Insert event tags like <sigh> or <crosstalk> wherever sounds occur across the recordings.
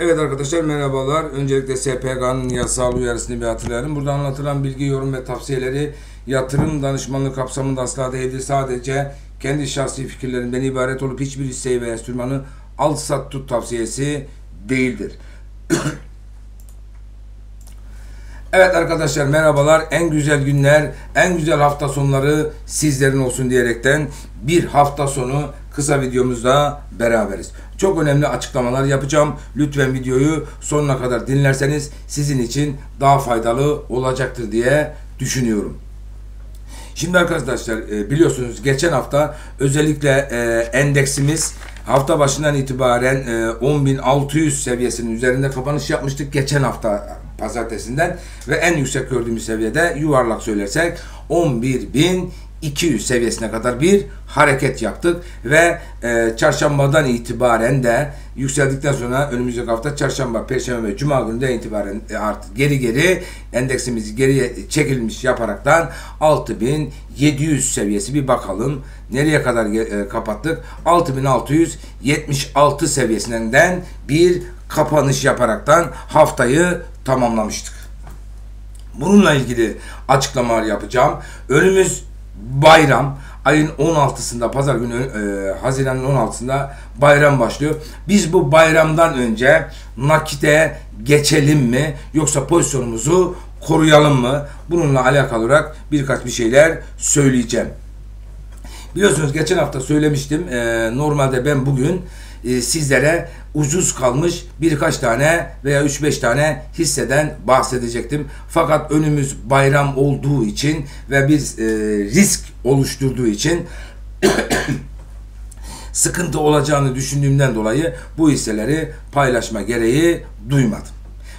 Evet arkadaşlar merhabalar. Öncelikle SPK'nın yasal uyarısını bir hatırlayalım. Burada anlatılan bilgi, yorum ve tavsiyeleri yatırım danışmanlığı kapsamında asla değildir. Sadece kendi şahsi fikirlerinden ibaret olup hiçbir hisseyi veya enstrümanı al sat tut tavsiyesi değildir. <clears throat> Evet arkadaşlar merhabalar. En güzel günler, en güzel hafta sonları sizlerin olsun diyerekten bir hafta sonu kısa videomuzda beraberiz. Çok önemli açıklamalar yapacağım. Lütfen videoyu sonuna kadar dinlerseniz sizin için daha faydalı olacaktır diye düşünüyorum. Şimdi arkadaşlar e, biliyorsunuz geçen hafta özellikle e, endeksimiz hafta başından itibaren 10.600 e, seviyesinin üzerinde kapanış yapmıştık geçen hafta pazartesinden ve en yüksek gördüğümüz seviyede yuvarlak söylersek 11.000 200 seviyesine kadar bir hareket yaptık ve e, çarşambadan itibaren de yükseldikten sonra önümüzdeki hafta çarşamba, perşembe ve cuma gününden itibaren e, artık geri geri endeksimizi geriye çekilmiş yaparaktan 6700 seviyesi bir bakalım nereye kadar e, kapattık 6676 seviyesinden bir kapanış yaparaktan haftayı tamamlamıştık. Bununla ilgili açıklamalar yapacağım. Önümüz bayram. Ayın 16'sında pazar günü e, Haziran'ın 16'sında bayram başlıyor. Biz bu bayramdan önce nakite geçelim mi yoksa pozisyonumuzu koruyalım mı? Bununla alakalı olarak birkaç bir şeyler söyleyeceğim. Biliyorsunuz geçen hafta söylemiştim. E, normalde ben bugün e, sizlere ucuz kalmış birkaç tane veya 3-5 tane hisseden bahsedecektim. Fakat önümüz bayram olduğu için ve bir e, risk oluşturduğu için <coughs> sıkıntı olacağını düşündüğümden dolayı bu hisseleri paylaşma gereği duymadım.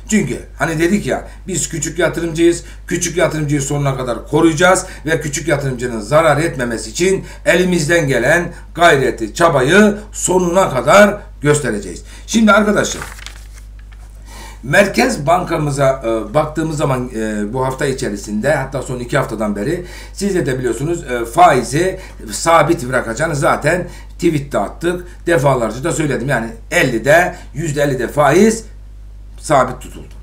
Çünkü hani dedik ya biz küçük yatırımcıyız. Küçük yatırımcıyı sonuna kadar koruyacağız ve küçük yatırımcının zarar etmemesi için elimizden gelen gayreti, çabayı sonuna kadar göstereceğiz. Şimdi arkadaşlar Merkez Bankamıza e, baktığımız zaman e, bu hafta içerisinde hatta son iki haftadan beri siz de biliyorsunuz e, faizi sabit bırakacağını zaten tweette attık. Defalarca da söyledim. Yani 50'de %50'de faiz sabit tutuldu.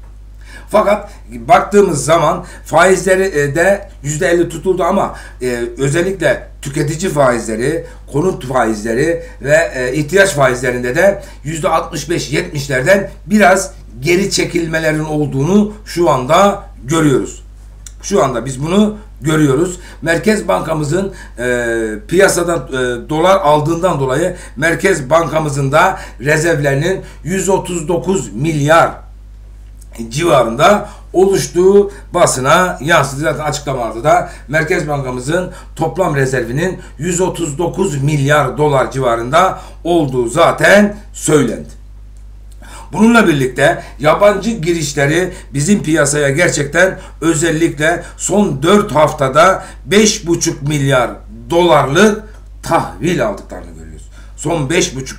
Fakat baktığımız zaman faizleri e, de yüzde elli tutuldu ama e, özellikle tüketici faizleri, konut faizleri ve e, ihtiyaç faizlerinde de yüzde 65-70'lerden biraz geri çekilmelerin olduğunu şu anda görüyoruz. Şu anda biz bunu görüyoruz. Merkez Bankamızın e, piyasadan e, dolar aldığından dolayı Merkez Bankamızın da rezervlerinin 139 milyar civarında oluştuğu basına yansıdı. Zaten açıklamalarda da Merkez Bankamızın toplam rezervinin 139 milyar dolar civarında olduğu zaten söylendi. Bununla birlikte yabancı girişleri bizim piyasaya gerçekten özellikle son 4 haftada 5,5 milyar dolarlık tahvil aldıklarını görüyoruz. Son 5,5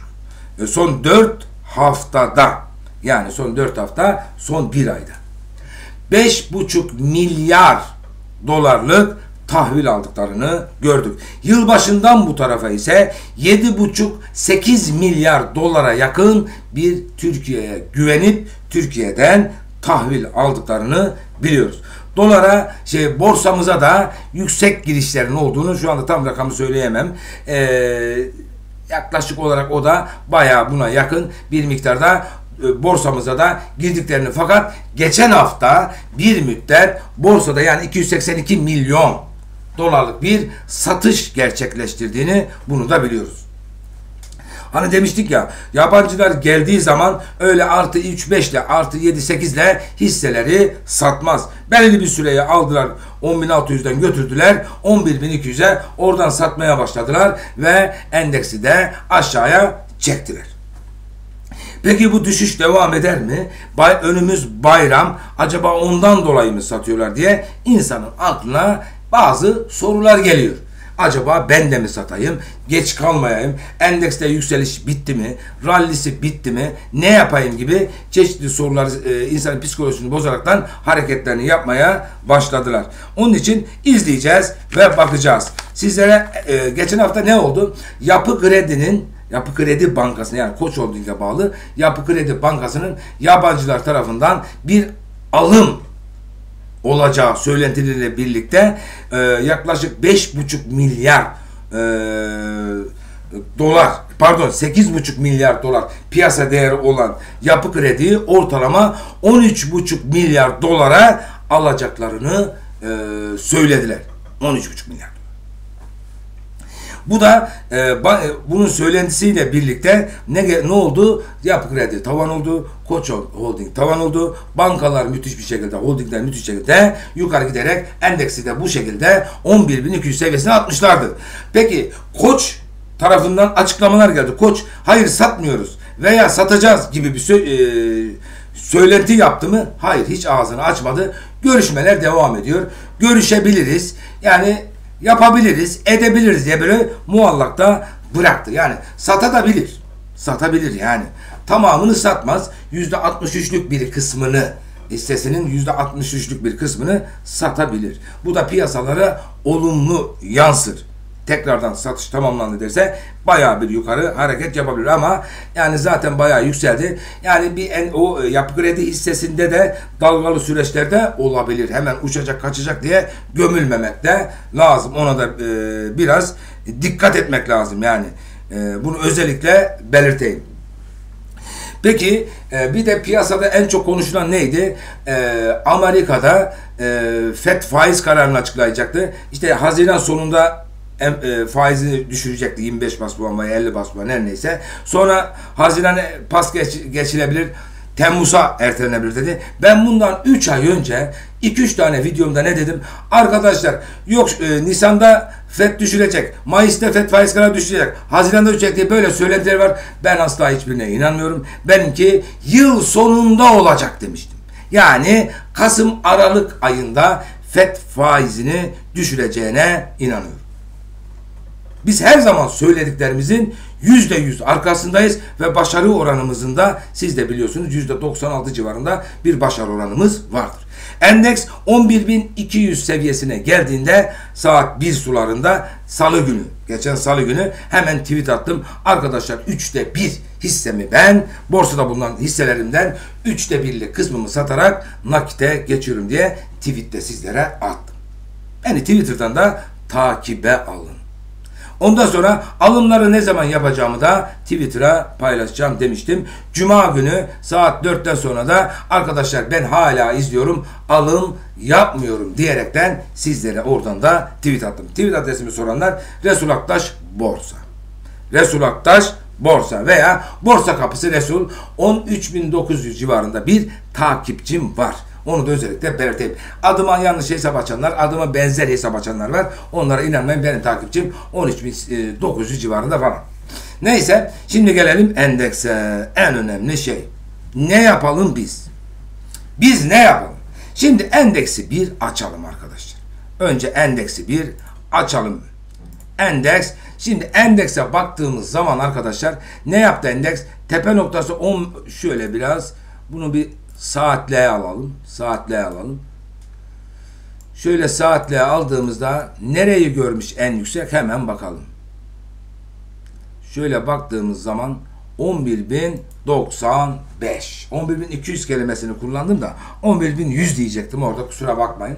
e, son 4 haftada yani son 4 hafta, son 1 ayda. 5,5 milyar dolarlık tahvil aldıklarını gördük. Yılbaşından bu tarafa ise 7,5-8 milyar dolara yakın bir Türkiye'ye güvenip Türkiye'den tahvil aldıklarını biliyoruz. Dolara şey borsamıza da yüksek girişlerin olduğunu şu anda tam rakamı söyleyemem. Ee, yaklaşık olarak o da bayağı buna yakın bir miktarda borsamıza da girdiklerini fakat geçen hafta bir müddet borsada yani 282 milyon dolarlık bir satış gerçekleştirdiğini bunu da biliyoruz. Hani demiştik ya yabancılar geldiği zaman öyle artı 3-5 ile artı 7-8 ile hisseleri satmaz. Belirli bir süreye aldılar 10.600'den götürdüler 11.200'e oradan satmaya başladılar ve endeksi de aşağıya çektiler. Peki bu düşüş devam eder mi? Bay, önümüz bayram. Acaba ondan dolayı mı satıyorlar diye insanın aklına bazı sorular geliyor. Acaba ben de mi satayım? Geç kalmayayım. Endekste yükseliş bitti mi? Rallisi bitti mi? Ne yapayım gibi çeşitli sorular e, insanın psikolojisini bozaraktan hareketlerini yapmaya başladılar. Onun için izleyeceğiz ve bakacağız. Sizlere e, geçen hafta ne oldu? Yapı Kredi'nin Yapı Kredi Bankası'na yani Koç Holding'e bağlı Yapı Kredi Bankası'nın yabancılar tarafından bir alım olacağı söylentileriyle birlikte e, yaklaşık 5,5 milyar e, dolar pardon 8,5 milyar dolar piyasa değeri olan yapı krediyi ortalama 13,5 milyar dolara alacaklarını e, söylediler. 13,5 milyar. Bu da e, e, bunun söylentisiyle birlikte ne ne oldu? Yapı kredi tavan oldu, Koç Holding tavan oldu. Bankalar müthiş bir şekilde, holdingler müthiş şekilde yukarı giderek endeksi de bu şekilde 11.200 seviyesine atmışlardı. Peki Koç tarafından açıklamalar geldi. Koç hayır satmıyoruz veya satacağız gibi bir sö- e, söylenti yaptı mı? Hayır hiç ağzını açmadı. Görüşmeler devam ediyor. Görüşebiliriz. Yani yapabiliriz, edebiliriz diye böyle muallakta bıraktı. Yani satabilir. Satabilir yani. Tamamını satmaz. Yüzde 63'lük bir kısmını hissesinin yüzde 63'lük bir kısmını satabilir. Bu da piyasalara olumlu yansır tekrardan satış tamamlandı derse bayağı bir yukarı hareket yapabilir ama yani zaten bayağı yükseldi. Yani bir en, o e, yapı kredi hissesinde de dalgalı süreçlerde olabilir. Hemen uçacak kaçacak diye gömülmemek de lazım. Ona da e, biraz dikkat etmek lazım yani. E, bunu özellikle belirteyim. Peki e, bir de piyasada en çok konuşulan neydi? E, Amerika'da e, FED faiz kararını açıklayacaktı. İşte Haziran sonunda e, faizini düşürecekti 25 bas puan veya 50 bas puan her neyse. Sonra Haziran'a pas geç, geçilebilir. Temmuz'a ertelenebilir dedi. Ben bundan 3 ay önce 2-3 tane videomda ne dedim? Arkadaşlar yok e, Nisan'da FED düşürecek. Mayıs'ta FED faiz kararı düşecek. Haziran'da düşecek diye böyle söylentiler var. Ben asla hiçbirine inanmıyorum. Benimki yıl sonunda olacak demiştim. Yani Kasım Aralık ayında FED faizini düşüreceğine inanıyorum. Biz her zaman söylediklerimizin yüzde yüz arkasındayız ve başarı oranımızın da siz de biliyorsunuz yüzde 96 civarında bir başarı oranımız vardır. Endeks 11.200 seviyesine geldiğinde saat 1 sularında salı günü, geçen salı günü hemen tweet attım. Arkadaşlar 3'te 1 hissemi ben borsada bulunan hisselerimden 3'te 1'lik kısmımı satarak nakite geçiyorum diye tweette sizlere attım. Beni Twitter'dan da takibe alın. Ondan sonra alımları ne zaman yapacağımı da Twitter'a paylaşacağım demiştim. Cuma günü saat 4'ten sonra da arkadaşlar ben hala izliyorum alım yapmıyorum diyerekten sizlere oradan da tweet attım. Tweet adresimi soranlar Resul Aktaş Borsa. Resul Aktaş Borsa veya Borsa Kapısı Resul 13.900 civarında bir takipçim var. Onu da özellikle belirteyim. Adıma yanlış hesap açanlar, adıma benzer hesap açanlar var. Onlara inanmayın benim takipçim 13.900 e, civarında falan. Neyse şimdi gelelim endekse. En önemli şey. Ne yapalım biz? Biz ne yapalım? Şimdi endeksi bir açalım arkadaşlar. Önce endeksi bir açalım. Endeks. Şimdi endekse baktığımız zaman arkadaşlar ne yaptı endeks? Tepe noktası 10 şöyle biraz bunu bir saatliğe alalım. Saatliğe alalım. Şöyle saatliğe aldığımızda nereyi görmüş en yüksek hemen bakalım. Şöyle baktığımız zaman 11.095 11.200 kelimesini kullandım da 11.100 diyecektim orada kusura bakmayın.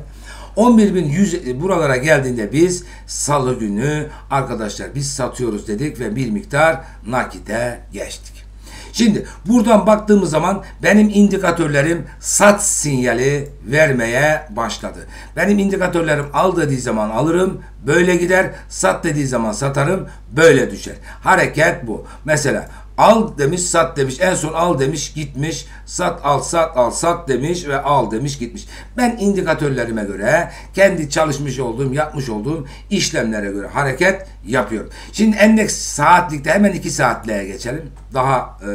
11.100 buralara geldiğinde biz salı günü arkadaşlar biz satıyoruz dedik ve bir miktar nakite geçtik. Şimdi buradan baktığımız zaman benim indikatörlerim sat sinyali vermeye başladı. Benim indikatörlerim al dediği zaman alırım, böyle gider. Sat dediği zaman satarım, böyle düşer. Hareket bu. Mesela Al demiş, sat demiş. En son al demiş, gitmiş. Sat, al, sat, al, sat demiş ve al demiş, gitmiş. Ben indikatörlerime göre kendi çalışmış olduğum, yapmış olduğum işlemlere göre hareket yapıyorum. Şimdi endeks saatlikte hemen 2 saatliğe geçelim. Daha e,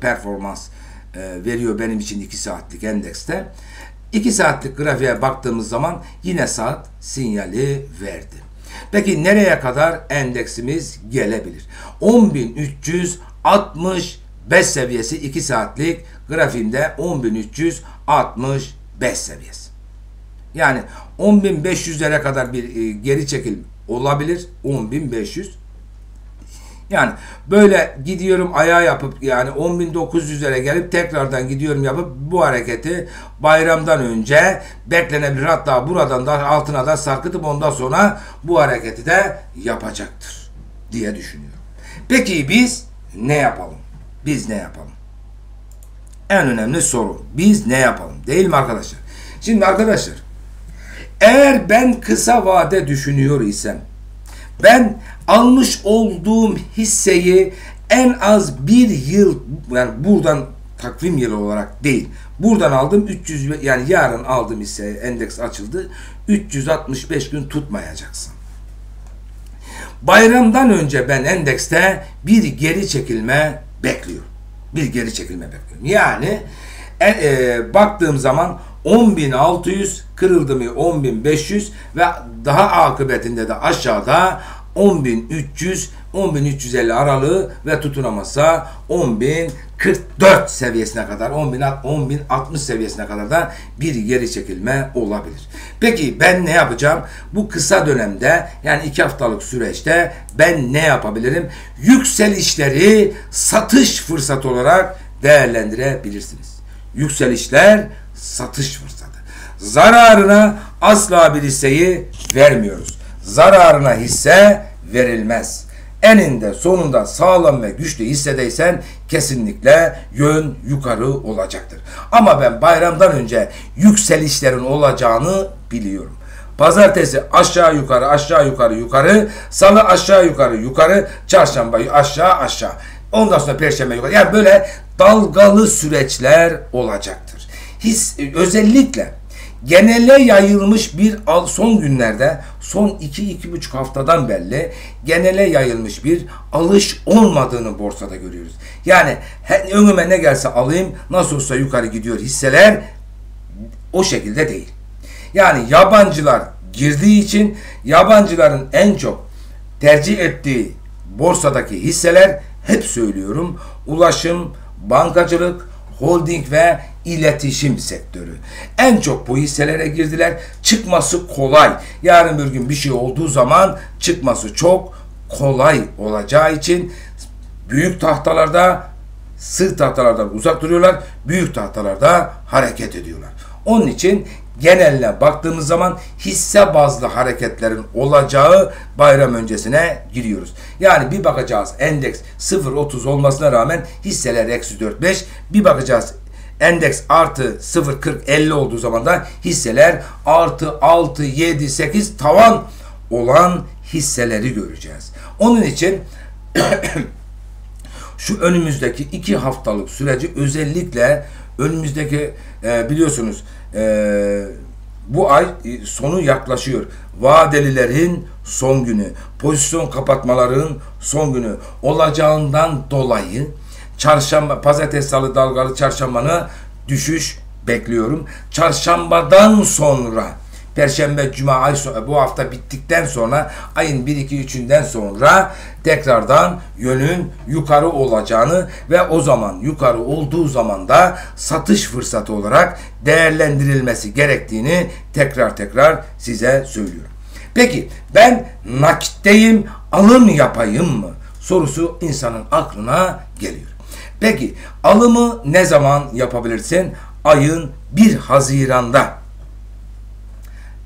performans e, veriyor benim için 2 saatlik endekste. 2 saatlik grafiğe baktığımız zaman yine saat sinyali verdi. Peki nereye kadar endeksimiz gelebilir? 10.365 seviyesi 2 saatlik grafiğimde 10.365 seviyesi. Yani 10.500'lere kadar bir e, geri çekil olabilir. 10.500 yani böyle gidiyorum ayağa yapıp yani 10.900'lere gelip tekrardan gidiyorum yapıp bu hareketi bayramdan önce beklenebilir. Hatta buradan da altına da sarkıtıp ondan sonra bu hareketi de yapacaktır diye düşünüyorum. Peki biz ne yapalım? Biz ne yapalım? En önemli soru. Biz ne yapalım? Değil mi arkadaşlar? Şimdi arkadaşlar eğer ben kısa vade düşünüyor isem ben almış olduğum hisseyi en az bir yıl yani buradan takvim yılı olarak değil. Buradan aldım 300 yani yarın aldığım hisse endeks açıldı. 365 gün tutmayacaksın. Bayramdan önce ben endekste bir geri çekilme bekliyorum. Bir geri çekilme bekliyorum. Yani e, e, baktığım zaman 10.600 kırıldı mı 10.500 ve daha akıbetinde de aşağıda 10.300 10.350 aralığı ve tutunamazsa 10.044 seviyesine kadar 10.000 10.060 seviyesine kadar da bir geri çekilme olabilir. Peki ben ne yapacağım? Bu kısa dönemde yani iki haftalık süreçte ben ne yapabilirim? Yükselişleri satış fırsatı olarak değerlendirebilirsiniz. Yükselişler satış fırsatı. Zararına asla bir hisseyi vermiyoruz. Zararına hisse verilmez. Eninde sonunda sağlam ve güçlü hissedeysen kesinlikle yön yukarı olacaktır. Ama ben bayramdan önce yükselişlerin olacağını biliyorum. Pazartesi aşağı yukarı aşağı yukarı yukarı, salı aşağı yukarı yukarı, çarşamba aşağı aşağı. Ondan sonra perşembe yukarı. Yani böyle dalgalı süreçler olacaktır. His özellikle genele yayılmış bir son günlerde son 2-2,5 haftadan belli genele yayılmış bir alış olmadığını borsada görüyoruz. Yani önüme ne gelse alayım nasıl olsa yukarı gidiyor hisseler o şekilde değil. Yani yabancılar girdiği için yabancıların en çok tercih ettiği borsadaki hisseler hep söylüyorum ulaşım, bankacılık, holding ve iletişim sektörü. En çok bu hisselere girdiler. Çıkması kolay. Yarın bir gün bir şey olduğu zaman çıkması çok kolay olacağı için büyük tahtalarda sığ tahtalardan uzak duruyorlar. Büyük tahtalarda hareket ediyorlar. Onun için geneline baktığımız zaman hisse bazlı hareketlerin olacağı bayram öncesine giriyoruz. Yani bir bakacağız endeks 0.30 olmasına rağmen hisseler eksi 4.5 bir bakacağız endeks artı 0.40-50 olduğu zaman da hisseler artı 6, 7, 8 tavan olan hisseleri göreceğiz. Onun için <clears throat> şu önümüzdeki iki haftalık süreci özellikle önümüzdeki e, biliyorsunuz e, bu ay e, sonu yaklaşıyor. Vadelilerin son günü, pozisyon kapatmaların son günü olacağından dolayı çarşamba, pazartesi, salı dalgalı çarşambanı düşüş bekliyorum. Çarşambadan sonra Perşembe, Cuma, ay bu hafta bittikten sonra ayın 1, 2, 3'ünden sonra tekrardan yönün yukarı olacağını ve o zaman yukarı olduğu zaman da satış fırsatı olarak değerlendirilmesi gerektiğini tekrar tekrar size söylüyorum. Peki ben nakitteyim alım yapayım mı? Sorusu insanın aklına geliyor. Peki alımı ne zaman yapabilirsin? Ayın 1 Haziran'da.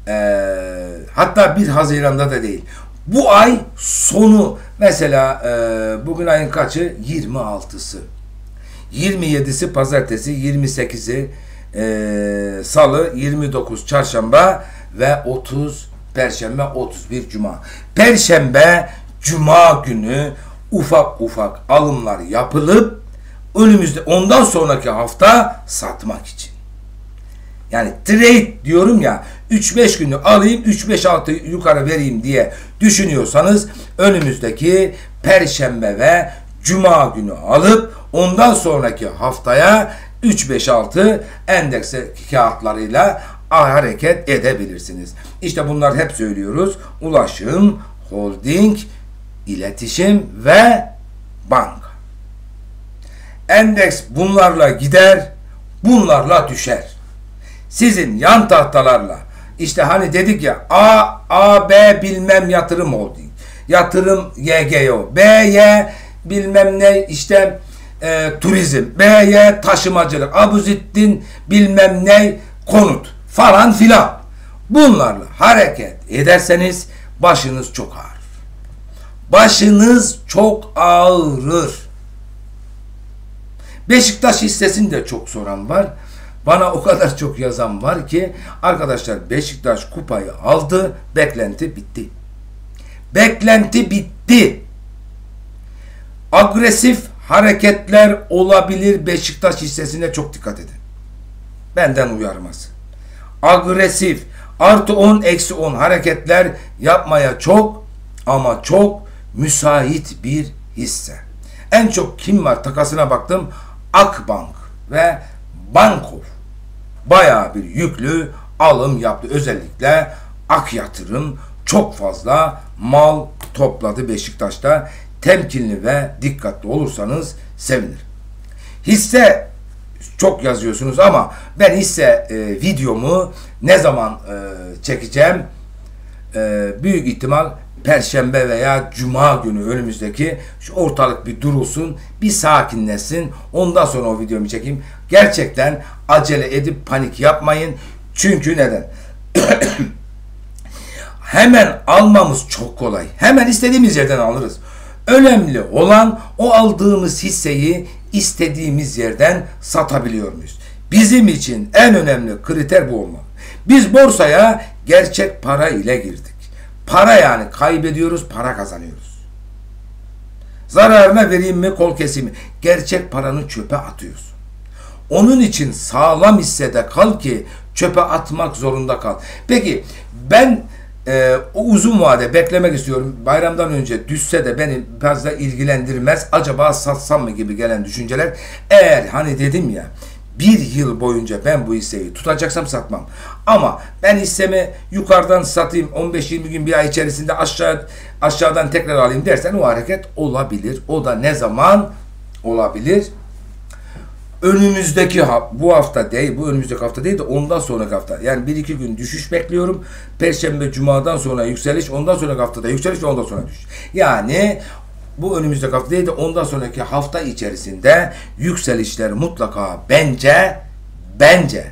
Ee, hatta 1 Haziran'da da değil. Bu ay sonu mesela e, bugün ayın kaçı? 26'sı. 27'si pazartesi, 28'i e, salı, 29 çarşamba ve 30 perşembe, 31 cuma. Perşembe, cuma günü ufak ufak alımlar yapılıp önümüzde ondan sonraki hafta satmak için. Yani trade diyorum ya 3-5 günü alayım 3-5-6 yukarı vereyim diye düşünüyorsanız önümüzdeki perşembe ve cuma günü alıp ondan sonraki haftaya 3-5-6 endeks kağıtlarıyla hareket edebilirsiniz. İşte bunlar hep söylüyoruz. Ulaşım, holding, iletişim ve banka. Endeks bunlarla gider, bunlarla düşer. Sizin yan tahtalarla işte hani dedik ya A, A, B bilmem yatırım holding. Yatırım YGO. B, Y bilmem ne işte e, turizm. B, Y taşımacılık. Abuzettin bilmem ne konut falan filan. Bunlarla hareket ederseniz başınız çok ağrır. Başınız çok ağrır. Beşiktaş hissesini de çok soran var. Bana o kadar çok yazan var ki arkadaşlar Beşiktaş kupayı aldı. Beklenti bitti. Beklenti bitti. Agresif hareketler olabilir Beşiktaş hissesine çok dikkat edin. Benden uyarması. Agresif artı 10 eksi 10 hareketler yapmaya çok ama çok müsait bir hisse. En çok kim var takasına baktım. Akbank ve Bankov bayağı bir yüklü alım yaptı. Özellikle Ak Yatırım çok fazla mal topladı Beşiktaş'ta. Temkinli ve dikkatli olursanız sevinir. Hisse çok yazıyorsunuz ama ben hisse e, videomu ne zaman e, çekeceğim? E, büyük ihtimal Perşembe veya Cuma günü önümüzdeki şu ortalık bir durulsun, bir sakinleşsin. Ondan sonra o videomu çekeyim. Gerçekten acele edip panik yapmayın. Çünkü neden? <coughs> Hemen almamız çok kolay. Hemen istediğimiz yerden alırız. Önemli olan o aldığımız hisseyi istediğimiz yerden satabiliyor muyuz? Bizim için en önemli kriter bu olmalı. Biz borsaya gerçek para ile girdik. Para yani kaybediyoruz, para kazanıyoruz. Zararına vereyim mi, kol keseyim mi? Gerçek paranı çöpe atıyorsun. Onun için sağlam hissede kal ki çöpe atmak zorunda kal. Peki ben e, o uzun vade beklemek istiyorum. Bayramdan önce düşse de beni fazla ilgilendirmez. Acaba satsam mı gibi gelen düşünceler. Eğer hani dedim ya bir yıl boyunca ben bu hisseyi tutacaksam satmam. Ama ben hissemi yukarıdan satayım 15-20 gün bir ay içerisinde aşağı aşağıdan tekrar alayım dersen o hareket olabilir. O da ne zaman olabilir? önümüzdeki bu hafta değil, bu önümüzdeki hafta değil de ondan sonraki hafta. Yani bir iki gün düşüş bekliyorum. Perşembe, Cuma'dan sonra yükseliş, ondan sonraki haftada yükseliş ondan sonra düşüş. Yani bu önümüzdeki hafta değil de ondan sonraki hafta içerisinde yükselişler mutlaka bence bence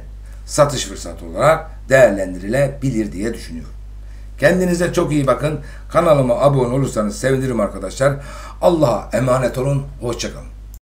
satış fırsatı olarak değerlendirilebilir diye düşünüyorum. Kendinize çok iyi bakın. Kanalıma abone olursanız sevinirim arkadaşlar. Allah'a emanet olun. Hoşçakalın.